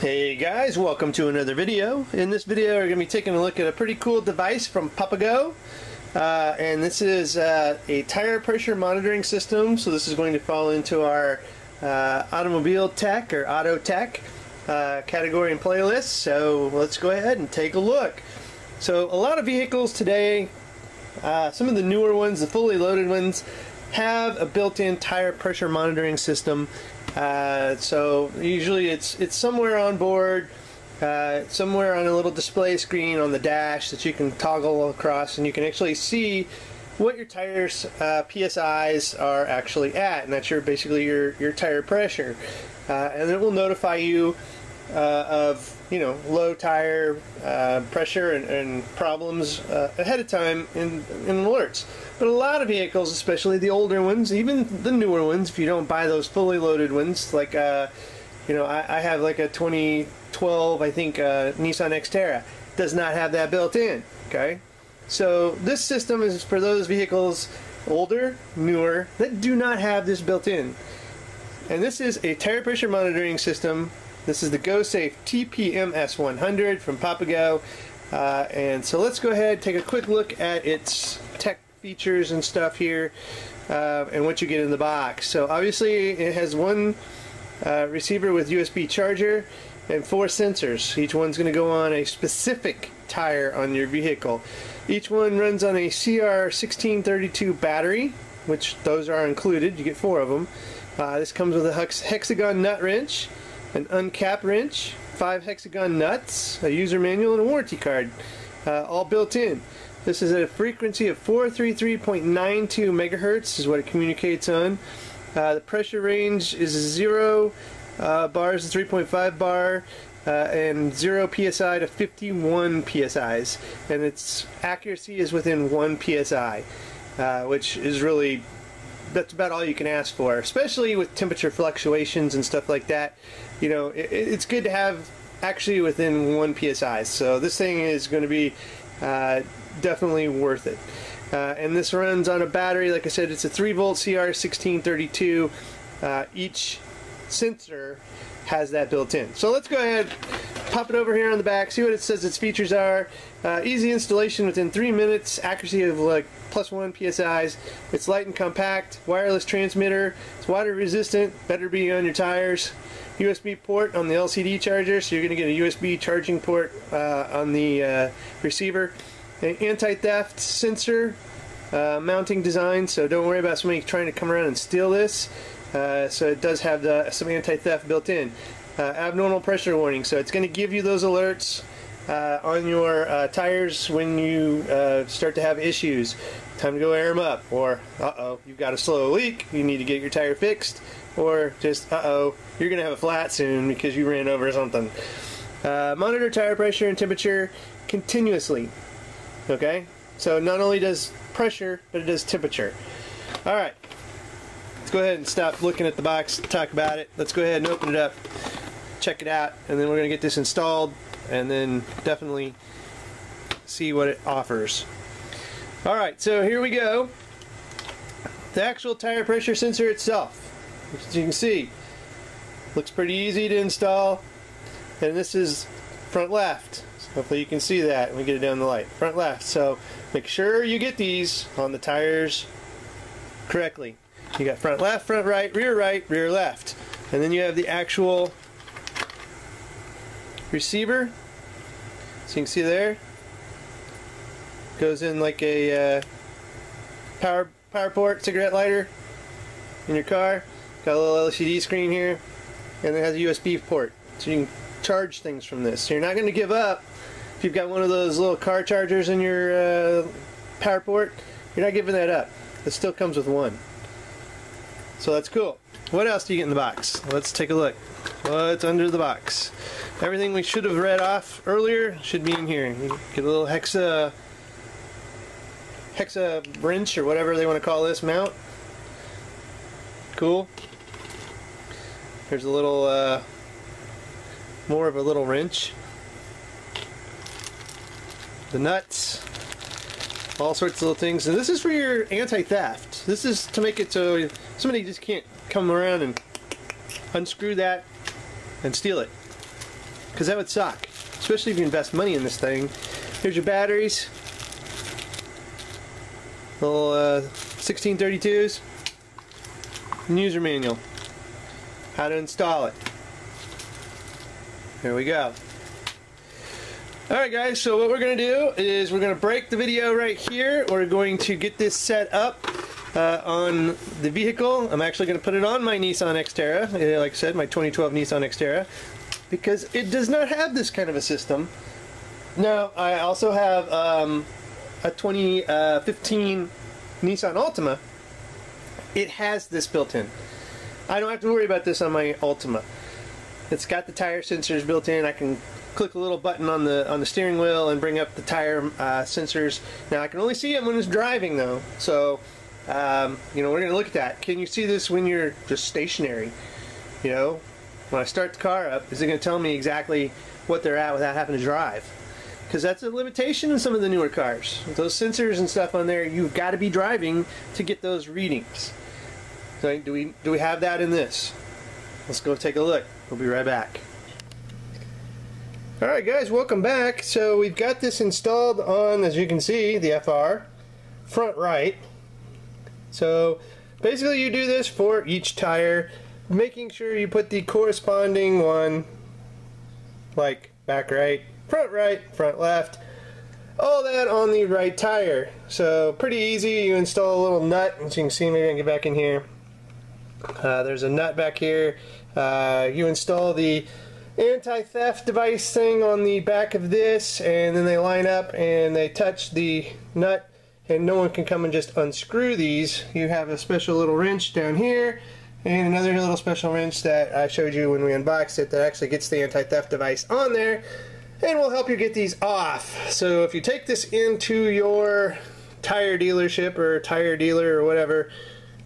Hey guys, welcome to another video. In this video we're going to be taking a look at a pretty cool device from Papago. Uh, and this is uh, a tire pressure monitoring system, so this is going to fall into our uh, automobile tech or auto tech uh, category and playlist. So let's go ahead and take a look. So a lot of vehicles today, uh, some of the newer ones, the fully loaded ones, have a built-in tire pressure monitoring system. Uh, so usually it's it's somewhere on board, uh, somewhere on a little display screen on the dash that you can toggle across, and you can actually see what your tires uh, psi's are actually at, and that's your basically your your tire pressure, uh, and it will notify you uh, of you know low tire uh, pressure and, and problems uh, ahead of time in, in alerts. But a lot of vehicles, especially the older ones, even the newer ones, if you don't buy those fully loaded ones, like uh, you know I, I, have like a 2012 I think uh, Nissan Xterra, does not have that built in. Okay, so this system is for those vehicles older, newer that do not have this built in. And this is a tire pressure monitoring system this is the GoSafe TPMS 100 from Papago. Uh, and so let's go ahead take a quick look at its tech features and stuff here uh, and what you get in the box. So obviously it has one uh, receiver with USB charger and four sensors. Each one's going to go on a specific tire on your vehicle. Each one runs on a CR1632 battery, which those are included. You get four of them. Uh, this comes with a hex hexagon nut wrench, an uncap wrench, five hexagon nuts, a user manual, and a warranty card, uh, all built in. This is at a frequency of 433.92 megahertz is what it communicates on. Uh, the pressure range is 0 uh, bars to 3.5 bar uh, and 0 psi to 51 psi's and its accuracy is within 1 psi uh, which is really that's about all you can ask for, especially with temperature fluctuations and stuff like that. You know, it, it's good to have actually within one psi. So this thing is going to be uh, definitely worth it. Uh, and this runs on a battery. Like I said, it's a 3 volt CR1632. Uh, each sensor has that built in. So let's go ahead, pop it over here on the back, see what it says its features are. Uh, easy installation within three minutes, accuracy of like plus one PSIs. It's light and compact, wireless transmitter. It's water resistant, better be on your tires. USB port on the LCD charger, so you're going to get a USB charging port uh, on the uh, receiver. Anti-theft sensor uh, mounting design, so don't worry about somebody trying to come around and steal this. Uh, so it does have the, some anti-theft built in. Uh, abnormal pressure warning, so it's going to give you those alerts uh, on your uh, tires when you start to have issues. Time to go air them up, or uh-oh, you've got a slow leak, you need to get your tire fixed, or just uh-oh, you're going to have a flat soon because you ran over something. Uh, monitor tire pressure and temperature continuously. Okay, so not only does pressure, but it does temperature. All right, let's go ahead and stop looking at the box, talk about it. Let's go ahead and open it up, check it out, and then we're going to get this installed and then definitely see what it offers. Alright, so here we go. The actual tire pressure sensor itself, as you can see, looks pretty easy to install. And this is front left. So hopefully you can see that when we get it down the light. Front left. So make sure you get these on the tires correctly. You got front left, front right, rear right, rear left. And then you have the actual receiver. So you can see there, goes in like a uh, power power port cigarette lighter in your car. Got a little LCD screen here, and it has a USB port, so you can charge things from this. So you're not going to give up if you've got one of those little car chargers in your uh, power port. You're not giving that up. It still comes with one. So that's cool. What else do you get in the box? Let's take a look. What's under the box? Everything we should have read off earlier should be in here. Get a little hexa hexa wrench or whatever they want to call this mount. Cool. There's a little uh, more of a little wrench. The nuts. All sorts of little things. And this is for your anti-theft. This is to make it so somebody just can't come around and unscrew that and steal it. Because that would suck, especially if you invest money in this thing. Here's your batteries. Little uh, 1632s. And user manual. How to install it. Here we go. Alright guys, so what we're going to do is we're going to break the video right here. We're going to get this set up uh, on the vehicle. I'm actually going to put it on my Nissan Xterra, uh, like I said, my 2012 Nissan Xterra, because it does not have this kind of a system. Now, I also have um, a 2015 uh, Nissan Altima. It has this built in. I don't have to worry about this on my Altima. It's got the tire sensors built in. I can click a little button on the on the steering wheel and bring up the tire uh, sensors. Now I can only see it when it's driving though, so um, you know we're going to look at that. Can you see this when you're just stationary? You know, when I start the car up, is it going to tell me exactly what they're at without having to drive? Because that's a limitation in some of the newer cars. Those sensors and stuff on there, you've got to be driving to get those readings. So do we do we have that in this? Let's go take a look. We'll be right back. Alright guys, welcome back. So we've got this installed on, as you can see, the FR, front right. So basically you do this for each tire, making sure you put the corresponding one, like back right, front right, front left, all that on the right tire. So pretty easy, you install a little nut, as you can see, maybe I can get back in here. Uh, there's a nut back here uh, you install the anti-theft device thing on the back of this and then they line up and they touch the nut and no one can come and just unscrew these. You have a special little wrench down here and another little special wrench that I showed you when we unboxed it that actually gets the anti-theft device on there and will help you get these off. So if you take this into your tire dealership or tire dealer or whatever,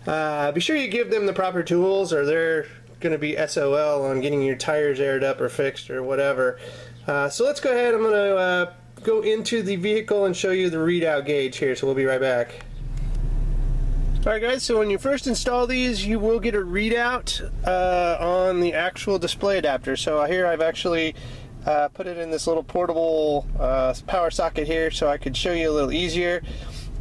uh, be sure you give them the proper tools or they're going to be SOL on getting your tires aired up or fixed or whatever. Uh, so let's go ahead. I'm going to uh, go into the vehicle and show you the readout gauge here. So we'll be right back. Alright guys, so when you first install these, you will get a readout uh, on the actual display adapter. So here I've actually uh, put it in this little portable uh, power socket here so I could show you a little easier.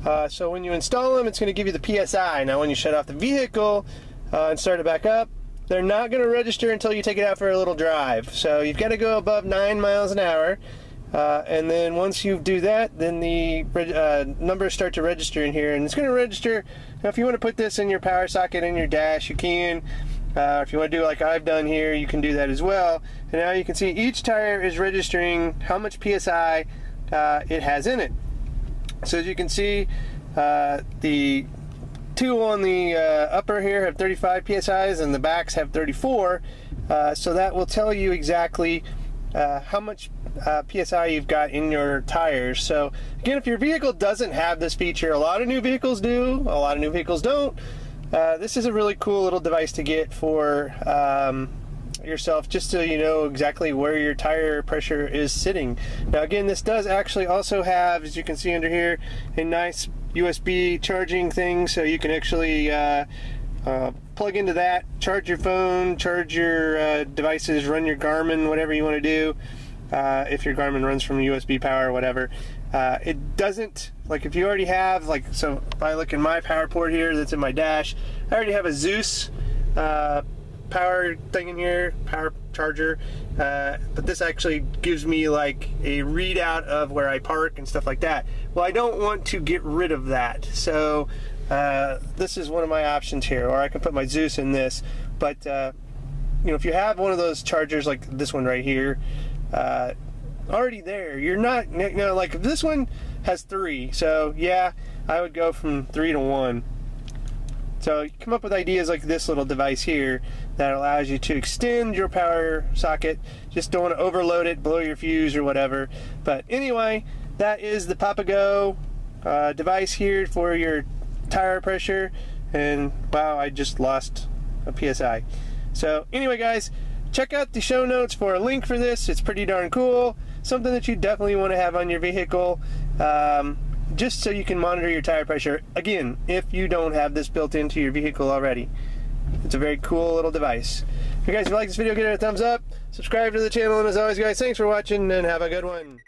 Uh, so when you install them, it's going to give you the PSI. Now when you shut off the vehicle uh, and start it back up, they're not going to register until you take it out for a little drive. So you've got to go above 9 miles an hour. Uh, and then once you do that, then the uh, numbers start to register in here. And it's going to register, Now, if you want to put this in your power socket in your dash, you can. Uh, if you want to do like I've done here, you can do that as well. And now you can see each tire is registering how much PSI uh, it has in it. So as you can see, uh, the two on the uh, upper here have 35 psi's and the backs have 34 uh, so that will tell you exactly uh, how much uh, psi you've got in your tires. So again if your vehicle doesn't have this feature a lot of new vehicles do a lot of new vehicles don't. Uh, this is a really cool little device to get for um, yourself just so you know exactly where your tire pressure is sitting. Now again this does actually also have as you can see under here a nice USB charging thing so you can actually uh, uh, plug into that, charge your phone, charge your uh, devices, run your Garmin, whatever you want to do. Uh, if your Garmin runs from USB power or whatever. Uh, it doesn't, like if you already have, like, so if I look in my power port here that's in my dash, I already have a ZUS uh, power thing in here, power charger, uh, but this actually gives me like a readout of where I park and stuff like that. Well, I don't want to get rid of that, so uh, this is one of my options here, or I can put my ZUS in this, but uh, you know, if you have one of those chargers like this one right here, uh, already there, you're not, you know, like this one has three, so yeah, I would go from three to one. So you come up with ideas like this little device here that allows you to extend your power socket. Just don't want to overload it, blow your fuse or whatever. But anyway, that is the Papago uh, device here for your tire pressure. And wow, I just lost a PSI. So anyway, guys, check out the show notes for a link for this. It's pretty darn cool. Something that you definitely want to have on your vehicle. Um, just so you can monitor your tire pressure. Again, if you don't have this built into your vehicle already. It's a very cool little device. Guys, if you like this video, give it a thumbs up. Subscribe to the channel, and as always, guys, thanks for watching, and have a good one.